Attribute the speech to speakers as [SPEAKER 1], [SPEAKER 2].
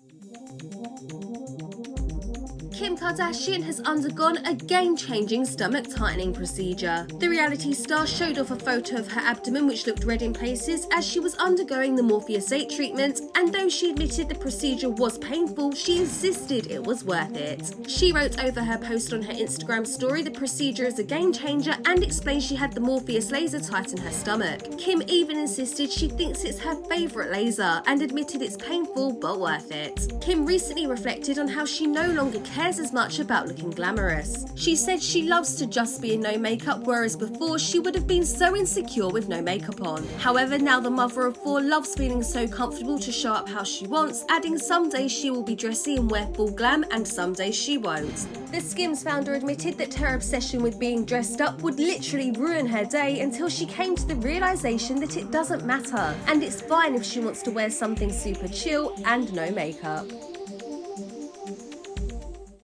[SPEAKER 1] Thank you. Kim Kardashian has undergone a game-changing stomach tightening procedure. The reality star showed off a photo of her abdomen which looked red in places as she was undergoing the Morpheus 8 treatment and though she admitted the procedure was painful, she insisted it was worth it. She wrote over her post on her Instagram story the procedure is a game changer and explained she had the Morpheus laser tighten her stomach. Kim even insisted she thinks it's her favourite laser and admitted it's painful but worth it. Kim recently reflected on how she no longer cares cares as much about looking glamorous. She said she loves to just be in no makeup, whereas before she would have been so insecure with no makeup on. However, now the mother of four loves feeling so comfortable to show up how she wants, adding some days she will be dressy and wear full glam, and some days she won't. The Skims founder admitted that her obsession with being dressed up would literally ruin her day until she came to the realization that it doesn't matter, and it's fine if she wants to wear something super chill and no makeup.